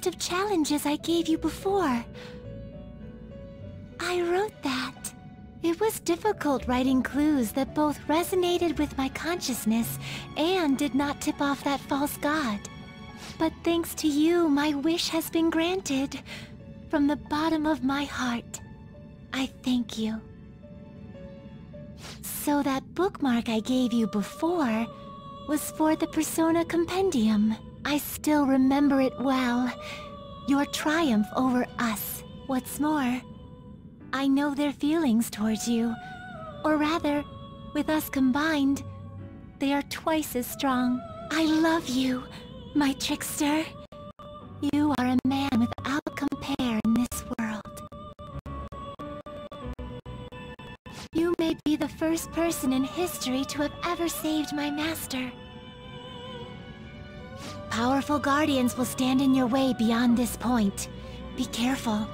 List of challenges I gave you before. I wrote that. It was difficult writing clues that both resonated with my consciousness and did not tip off that false god. But thanks to you, my wish has been granted. From the bottom of my heart, I thank you. So that bookmark I gave you before was for the Persona Compendium. I still remember it well. Your triumph over us. What's more, I know their feelings towards you. Or rather, with us combined, they are twice as strong. I love you, my trickster. You are a man without compare in this world. You may be the first person in history to have ever saved my master. Powerful guardians will stand in your way beyond this point. Be careful.